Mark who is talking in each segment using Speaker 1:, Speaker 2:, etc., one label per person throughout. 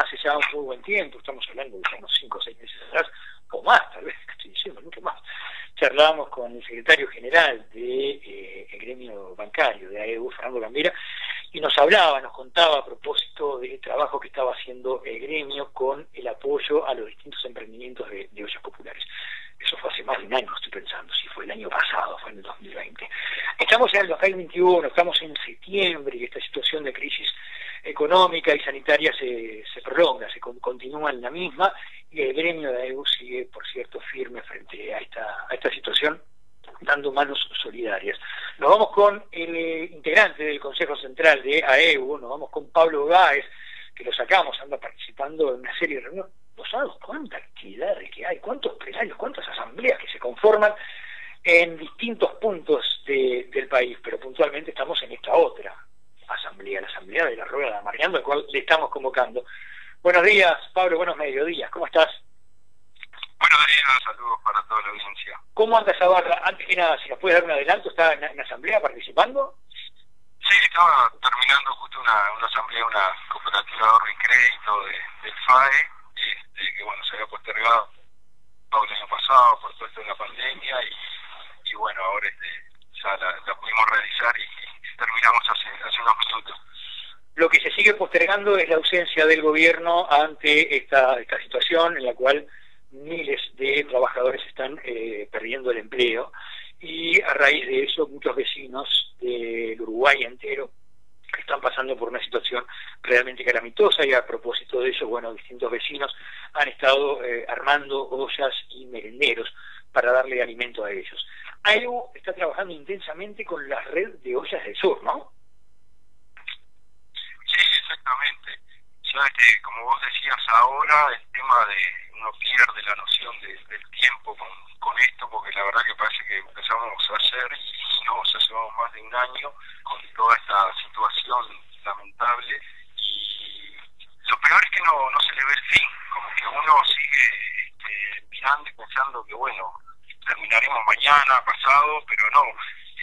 Speaker 1: hace ya un muy buen tiempo, estamos hablando de unos 5 o 6 meses atrás, o más, tal vez, estoy diciendo, mucho más, charlábamos con el secretario general del de, eh, gremio bancario de AEU, Fernando Gambira, y nos hablaba, nos contaba a propósito del trabajo que estaba haciendo el gremio con el apoyo a los distintos emprendimientos de, de ollas populares. Eso fue hace más de un año, estoy pensando, si fue el año pasado, fue en el 2020. Estamos en el 2021, estamos en septiembre y esta situación de crisis económica y sanitaria se, se prolonga, se continúa en la misma y el gremio de AEU sigue, por cierto, firme frente a esta, a esta situación dando manos solidarias. Nos vamos con el eh, integrante del Consejo Central de AEU, nos vamos con Pablo Gáez, que lo sacamos, anda participando en una serie de reuniones. ¿Vos sabés cuánta actividad que hay? ¿Cuántos plenarios? ¿Cuántas asambleas que se conforman en distintos puntos del país? Pero puntualmente estamos en esta otra asamblea, la asamblea de la Rueda de Mariano, al cual le estamos convocando. Buenos días, Pablo, buenos mediodías, ¿cómo estás?
Speaker 2: Buenos días, saludos para toda la audiencia.
Speaker 1: ¿Cómo anda esa barra? Antes que nada, si nos puedes dar un adelanto, ¿está en, la asamblea participando?
Speaker 2: Sí, estaba terminando justo una, una asamblea, una cooperativa de ahorro y crédito de, del FAE, este, que bueno, se había postergado el año pasado por todo esto de la pandemia y, y bueno, ahora este, ya la, pudimos realizar y, hace, unos.
Speaker 1: Lo que se sigue postergando es la ausencia del gobierno ante esta, esta situación en la cual miles de trabajadores están eh, perdiendo el empleo y a raíz de eso muchos vecinos del Uruguay entero están pasando por una situación realmente calamitosa y a propósito de eso, bueno, distintos vecinos han estado eh, armando ollas y merenderos para darle alimento a ellos. AEU está trabajando intensamente con la red de ollas del sur, ¿no?
Speaker 2: Exactamente. Ya este, como vos decías ahora, el tema de uno pierde la noción del tiempo con, esto, porque la verdad que parece que empezamos ayer y no, ya llevamos más de un año con toda esta situación lamentable y lo peor es que no, no se le ve el fin, como que uno sigue este, mirando y pensando que bueno, terminaremos mañana, pasado, pero no,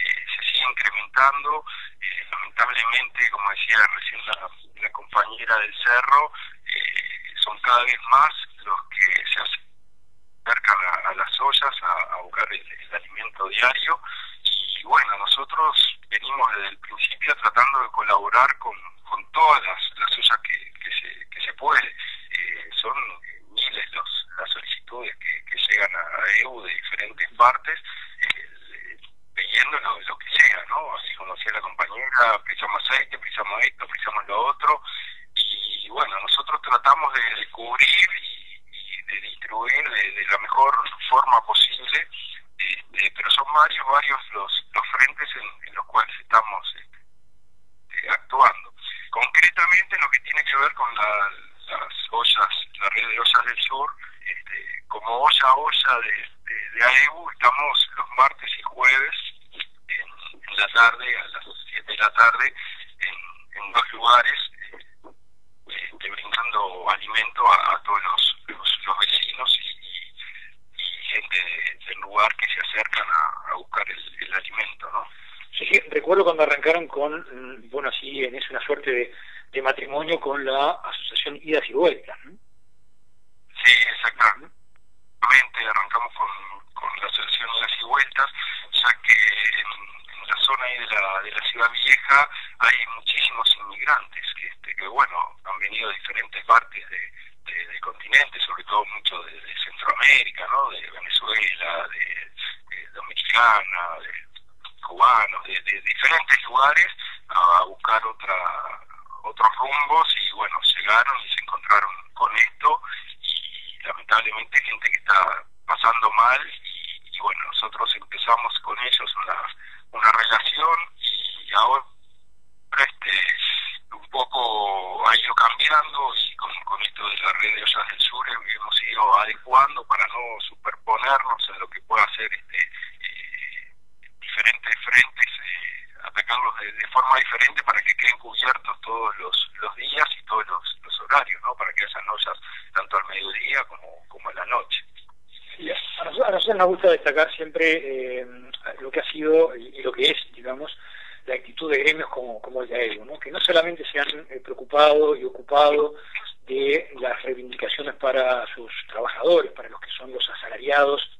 Speaker 2: eh, se sigue incrementando, eh, lamentablemente, como decía recién la, compañera del cerro, eh, son cada vez más los que se acercan a, las ollas a, buscar el, alimento diario. Y bueno, nosotros venimos desde el principio tratando de colaborar con, con todas las, las ollas que, se, que se puede. Eh, son miles los, las solicitudes que, que llegan a, EU de diferentes partes, lo, que sea, ¿no? Así como decía la compañera, precisamos aceite, precisamos esto, precisamos lo otro, y bueno, nosotros tratamos de, cubrir de distribuir de, la mejor forma posible, este, pero son varios, varios los, los frentes en, los cuales estamos este, actuando. Concretamente lo que tiene que ver con las ollas, la red de ollas del sur, este, como olla a olla de, de, AEU, estamos los martes y jueves en, la tarde, a las 7 de la tarde, en, en dos lugares, este, brindando alimento a, todos los, los, vecinos y, gente del lugar que se acercan a, buscar el, alimento, ¿no?
Speaker 1: Sí, sí, recuerdo con, mm, bueno, así es una suerte de, matrimonio con la asociación Idas y Vueltas, ¿no?
Speaker 2: Sí, exactamente. Arrancamos con, con la asociación Idas y Vueltas, ya que en, en la zona ahí de la, de la ciudad vieja hay muchísimos inmigrantes que, este, que bueno, han venido de diferentes partes de, del continente, sobre todo muchos de, Centroamérica, ¿no? de Venezuela, de, Dominicana, de cubanos, de, diferentes lugares a buscar otra otros rumbos y bueno, llegaron y se encontraron con esto y lamentablemente gente que está pasando mal y, y bueno, nosotros empezamos con ellos una, una relación y ahora este un poco ha ido cambiando y con, con esto de la red de ollas del sur hemos ido adecuando para no superponernos en lo que pueda ser este eh, diferentes frentes eh, atacarlos de, forma diferente para que queden cubiertos todos los, los días y todos los, los horarios no para que hayan ollas tanto al mediodía como, como en la noche
Speaker 1: a nosotros, nos gusta destacar siempre eh, lo que ha sido y lo que es, digamos, la actitud de gremios como, como el de ¿no? que no solamente se han eh, preocupado y ocupado de las reivindicaciones para sus trabajadores, para los que son los asalariados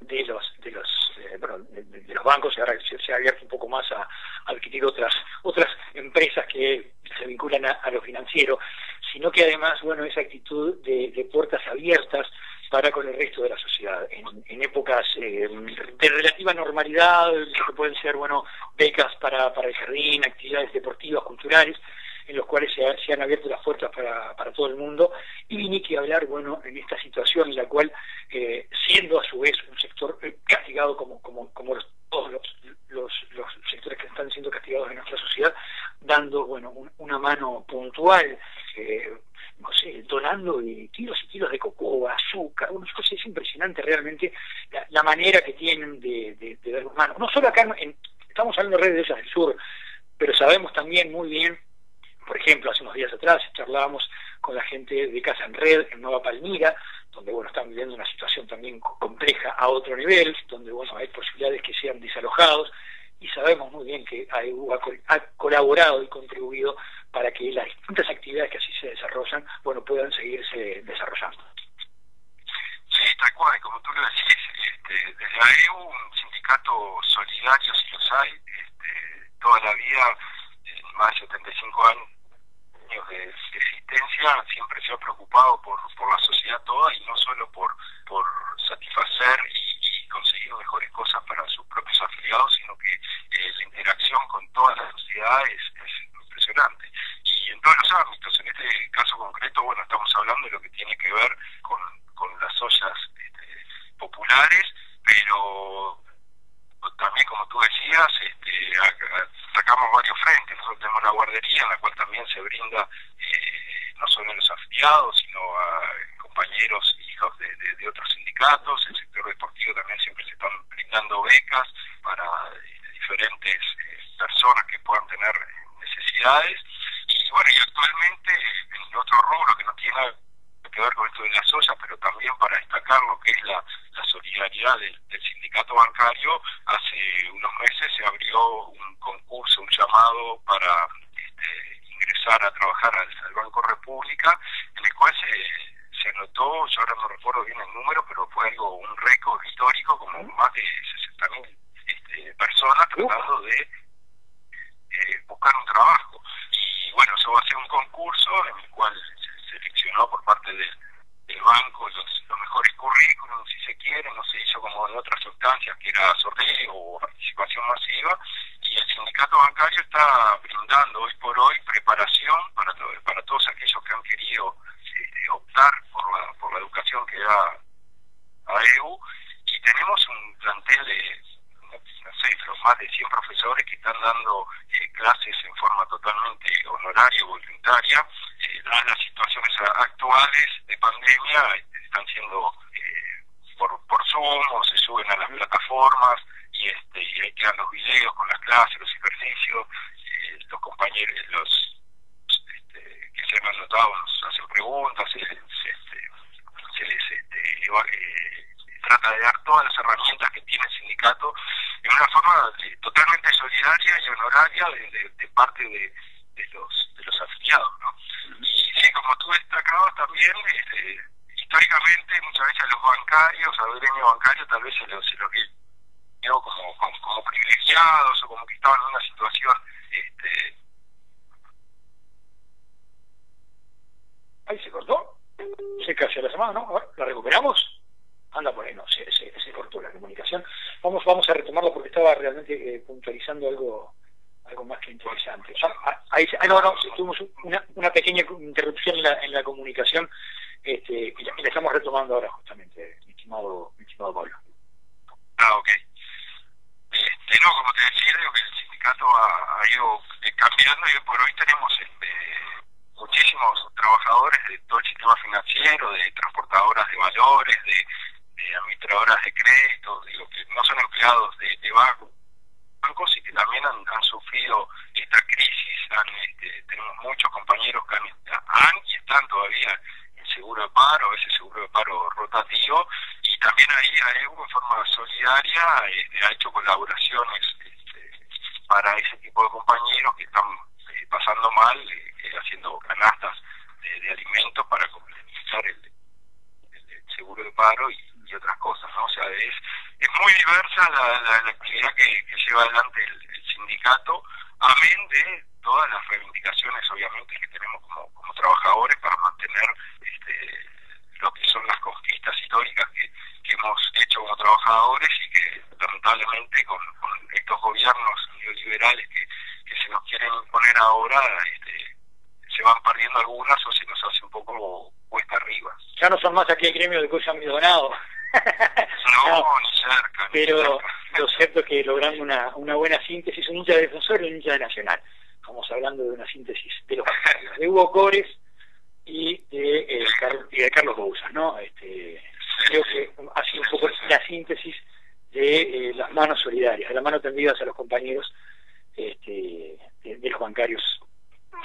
Speaker 1: de los de los eh, de, los bancos y ahora se, ha abierto un poco más a, adquirir otras otras empresas que se vinculan a, lo financiero sino que además bueno esa actitud de, puertas abiertas para con el resto de la sociedad. En, épocas eh, de relativa normalidad que pueden ser bueno becas para para el jardín actividades deportivas culturales en los cuales se, han abierto las puertas para, para, todo el mundo, y ni que hablar, bueno, en esta situación en la cual, eh, siendo a su vez un sector eh, castigado como, como, como todos los, los, los, sectores que están siendo castigados en nuestra sociedad, dando, bueno, una mano puntual, eh, no sé, donando y tiros y tiros de coco, azúcar, una cosa es impresionante realmente la, manera que tienen de, de, dar mano. No solo acá, en, estamos hablando de redes del sur, pero sabemos también muy bien por ejemplo, hace unos días atrás charlábamos con la gente de Casa en Red en Nueva Palmira, donde bueno están viviendo una situación también compleja a otro nivel, donde bueno hay posibilidades que sean desalojados y sabemos muy bien que AEU ha, colaborado y contribuido para que las distintas actividades que así se desarrollan bueno puedan seguirse desarrollando.
Speaker 2: Sí, tal cual, como tú lo decís, este, desde AEU, un sindicato solidario, si los hay, este, toda la vida, eh, más de 75 años, de, existencia siempre se ha preocupado por, por la sociedad toda y no solo por, por satisfacer y, conseguir mejores cosas para sus propios afiliados, sino que eh, la interacción con toda la sociedad es, impresionante. Y en todos los ámbitos, en este caso concreto, bueno, estamos hablando de lo que tiene que ver con, con las ollas este, populares, pero también como tú decías, este, sacamos varios frentes. Nosotros tenemos una guardería en la cual también se brinda eh, no solo a los afiliados, sino a compañeros, hijos de, de, otros sindicatos. El sector deportivo también siempre se están brindando becas para eh, diferentes eh, personas que puedan tener necesidades. Y bueno, y actualmente en otro rubro que no tiene nada que ver con esto de las ollas, pero también para destacar lo que es la, la solidaridad del, del sindicato bancario, hace unos meses un concurso, un llamado para este, ingresar a trabajar al, Banco República, en el cual se, se anotó, yo ahora no recuerdo bien el número, pero fue algo, un récord histórico, como más de 60.000 este, personas tratando de eh, buscar un trabajo. Y bueno, eso va a ser un concurso en el cual se seleccionó por parte del, del banco los, los mejores currículums, si se quiere, no se hizo como en otras sustancias, que era sorteo o participación masiva, y el sindicato bancario está brindando hoy por hoy preparación para, para todos aquellos que han querido este, optar por la, por la educación que da a EU, y tenemos un plantel de, no sé, más de 100 profesores que están dando eh, clases en forma totalmente voluntaria, eh, las situaciones actuales de pandemia este, están siendo eh, por, por Zoom o se suben a las plataformas y este y ahí quedan los videos con las clases, los ejercicios, eh, los compañeros, los este, que se han anotado nos hacen preguntas, se, este, se les este, eh, trata de dar todas las herramientas que tiene el sindicato en una forma totalmente solidaria y honoraria de, de, parte de, de, los los afiliados, ¿no? Y sí, como tú destacabas también, este, históricamente muchas veces a los bancarios, al gremio bancario, tal vez se lo, se lo como, como, como, privilegiados o como que estaban en una situación este
Speaker 1: ahí se cortó. Se a la semana no la recuperamos anda por ahí no se, se, se, cortó la comunicación. Vamos vamos a retomarlo porque estaba realmente eh, puntualizando algo algo más que interesante. Ah, ahí ah, no no tuvimos una, una pequeña interrupción en la, en la comunicación este, y, la, estamos retomando ahora justamente mi estimado, mi estimado Pablo.
Speaker 2: Ah ok. Este, no, como te decía, digo que el sindicato ha, ido eh, cambiando y por hoy tenemos este, muchísimos trabajadores de todo el sistema financiero, de transportadoras de valores, de, administradoras de crédito, digo que no son empleados de, de y que también han, sufrido esta crisis. Este, tenemos muchos compañeros que han, y están todavía en seguro de paro, veces seguro de paro rotativo, y también ahí AEU en forma solidaria este, ha hecho colaboraciones este, para ese tipo de compañeros urnas o se nos hace un poco cuesta arriba.
Speaker 1: Ya no son más aquel gremio de cuyo han donado.
Speaker 2: no, no, ni cerca.
Speaker 1: Pero cerca. lo cierto es que logrando una, buena síntesis, un hincha defensor y un hincha de Nacional. Estamos hablando de una síntesis de los de Hugo Cores eh, y de, Carlos, y Bouzas, ¿no? Este, creo que ha sido un poco la síntesis de eh, las manos solidarias, de las manos tendidas a los compañeros este, de, de los bancarios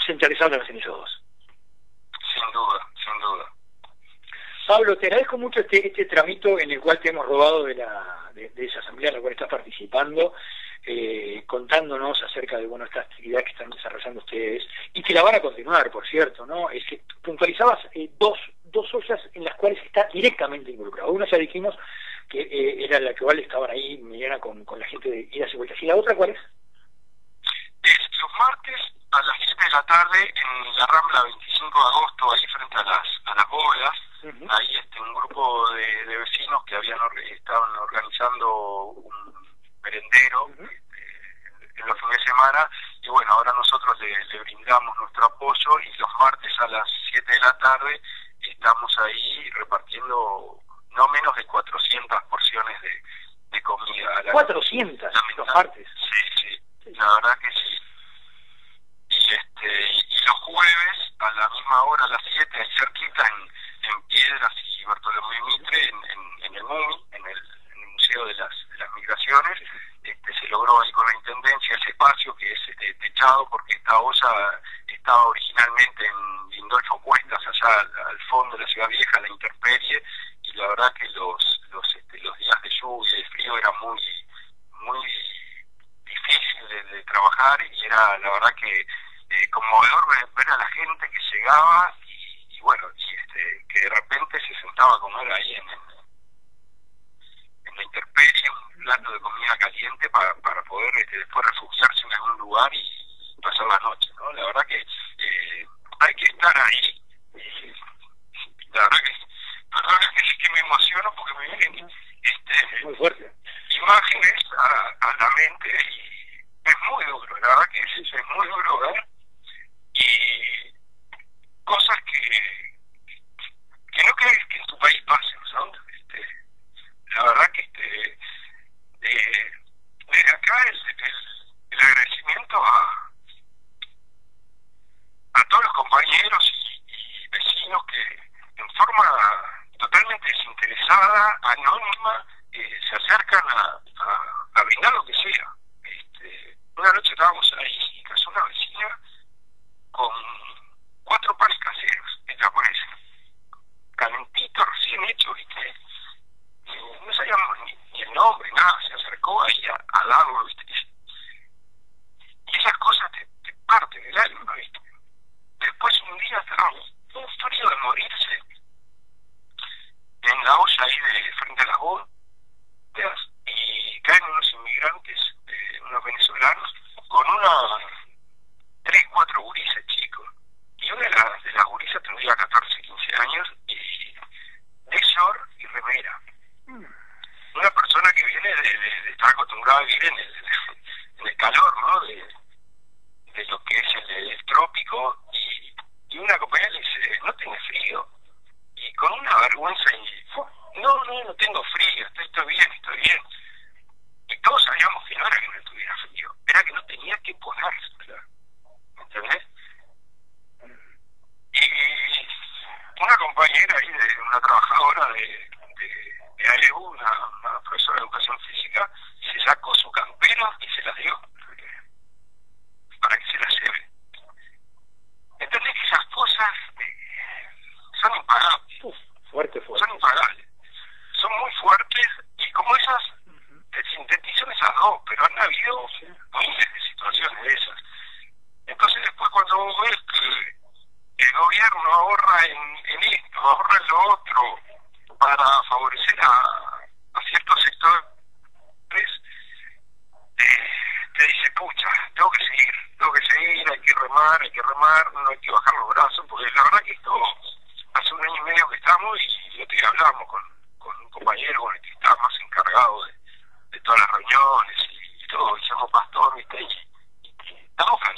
Speaker 1: centralizados en esos dos. Pablo, te agradezco mucho este, este tramito en el cual te hemos robado de, la, de, esa asamblea en la cual estás participando, eh, contándonos acerca de bueno, esta actividad que están desarrollando ustedes y que la van a continuar, por cierto. ¿no? Es que puntualizabas eh, dos, dos ollas en las cuales está directamente involucrado. Una ya dijimos, y
Speaker 2: los martes a las 7 de la tarde estamos ahí repartiendo no menos de 400 porciones de, de comida. A la 400 los martes. era muy muy difícil de, trabajar y era la verdad que eh, conmovedor ver, a la gente que llegaba y, bueno, y este, que de repente se sentaba a comer ahí en, en, en la intemperie un plato de comida caliente para, para poder este, después refugiarse en algún lugar y pasar la noche, ¿no? La verdad que eh, hay que estar ahí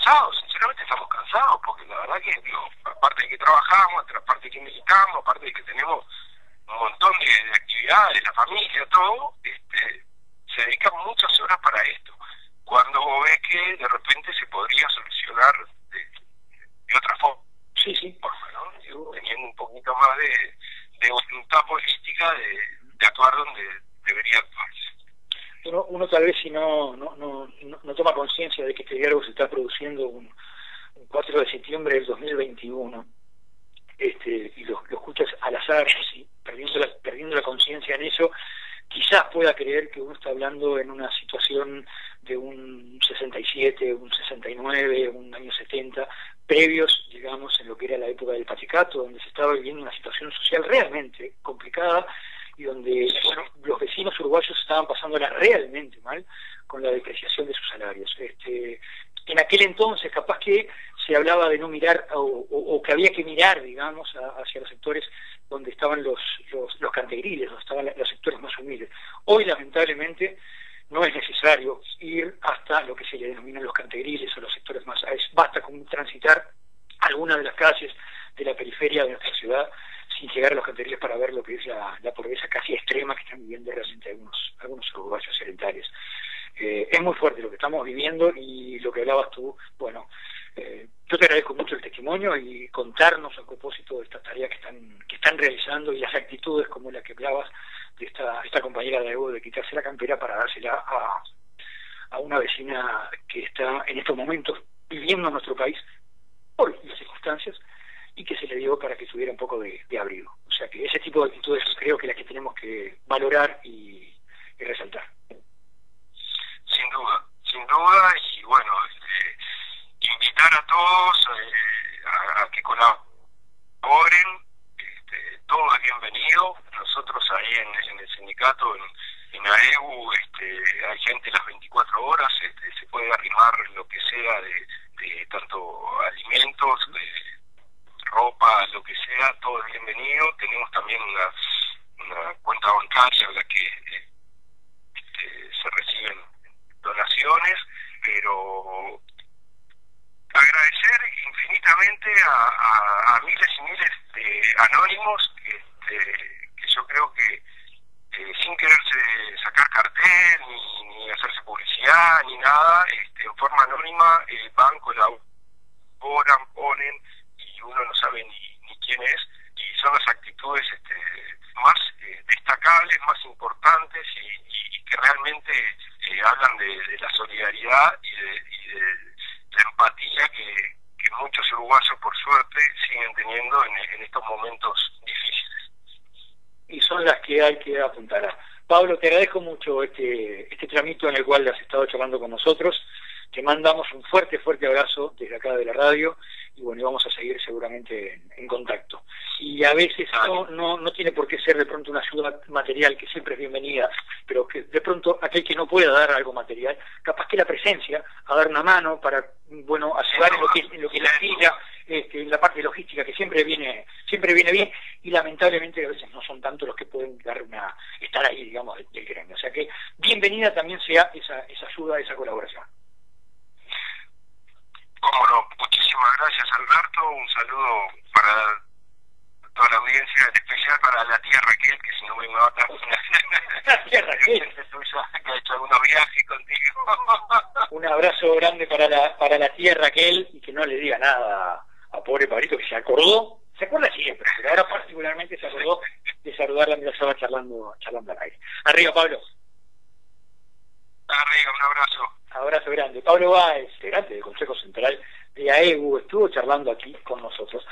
Speaker 2: cansados, sinceramente estamos cansados, porque la verdad que, digo, aparte de que trabajamos, aparte de que necesitamos, aparte de que tenemos un montón de, actividades, la familia, todo, este, se dedican muchas horas para esto. Cuando ve que de repente se podría solucionar de, otra forma.
Speaker 1: Sí, sí.
Speaker 2: ¿no? teniendo un poquito más de, de voluntad política de, de actuar donde debería actuarse
Speaker 1: uno, uno tal vez si no, no, no, no toma conciencia de que este diálogo se está produciendo un, 4 de septiembre del 2021 este, y lo, lo escuchas al azar, y perdiendo la, perdiendo la conciencia en eso, quizás pueda creer que uno está hablando en una situación de un 67, un 69, un año 70, previos, digamos, en lo que era la época del Patricato, donde se estaba viviendo una situación social realmente complicada y donde los vecinos uruguayos estaban pasándola realmente mal con la depreciación de sus salarios. Este, en aquel entonces capaz que se hablaba de no mirar o, que había que mirar, digamos, hacia los sectores donde estaban los, los, los cantegriles, donde estaban los sectores más humildes. Hoy, lamentablemente, no es necesario ir hasta lo que se le denominan los cantegriles o los sectores más... basta con transitar algunas de las calles de la periferia de nuestra ciudad sin llegar a los canteriles para ver lo que es la, pobreza casi extrema que están viviendo realmente algunos, algunos uruguayos sedentarios. Eh, es muy fuerte lo que estamos viviendo y lo que hablabas tú, bueno, eh, yo te agradezco mucho el testimonio y contarnos a propósito de esta tarea que están, que están realizando y las actitudes como la que hablabas de esta, esta compañera de Evo de quitarse la campera para dársela a, a una vecina que está en estos momentos viviendo en nuestro país por las circunstancias y que se le dio para que tuviera un poco de, abrigo. O sea que ese tipo de actitudes creo que las que tenemos que valorar y, resaltar.
Speaker 2: Sin duda, sin duda, y bueno, este, invitar a todos eh, a, que colaboren, este, todo es bienvenido. Nosotros ahí en, el sindicato, en, en AEU, este, hay gente las 24 horas, este, se puede arrimar lo que sea de, de tanto alimentos, de ropa, lo que sea, todo es bienvenido. Tenemos también una, una cuenta bancaria en la que este, se reciben donaciones, pero agradecer infinitamente a, a, miles y miles de anónimos este, que yo creo que eh, sin quererse sacar cartel ni, ni, hacerse publicidad ni nada, este, en forma anónima el banco colaboran, ponen uno no sabe ni, ni quién es, y son las actitudes este, más eh, destacables, más importantes y, que realmente eh, hablan de, la solidaridad y de, la empatía que, que, muchos uruguayos, por suerte, siguen teniendo en, en estos momentos difíciles.
Speaker 1: Y son las que hay que apuntar. Pablo, te agradezco mucho este, este tramito en el cual has estado charlando con nosotros. Te mandamos un fuerte, fuerte abrazo desde acá de la radio y bueno, vamos a seguir seguramente en, contacto. Y a veces no, no, no tiene por qué ser de pronto una ayuda material, que siempre es bienvenida, pero que de pronto aquel que no pueda dar algo material, capaz que la presencia, a dar una mano para, bueno, ayudar en lo que, en lo que la tira, este, en la parte logística, que siempre viene, siempre viene bien, y lamentablemente a veces no son tantos los que pueden dar una, estar ahí, digamos, del gremio. O sea que bienvenida también sea esa, esa ayuda, esa colaboración.
Speaker 2: Cómo no, muchísimas gracias Alberto, un saludo para toda la audiencia, en especial para la tía Raquel, que si no me mata.
Speaker 1: La tía Raquel.
Speaker 2: que ha hecho algunos viajes contigo.
Speaker 1: un abrazo grande para la, para la tía Raquel y que no le diga nada a pobre Pablito que se acordó, se acuerda siempre, pero ahora particularmente se acordó de saludarla mientras estaba charlando, charlando al aire. Arriba Pablo.
Speaker 2: Arriba, un abrazo.
Speaker 1: Abrazo grande. Pablo Báez, integrante del Consejo Central de AEU, estuvo charlando aquí con nosotros.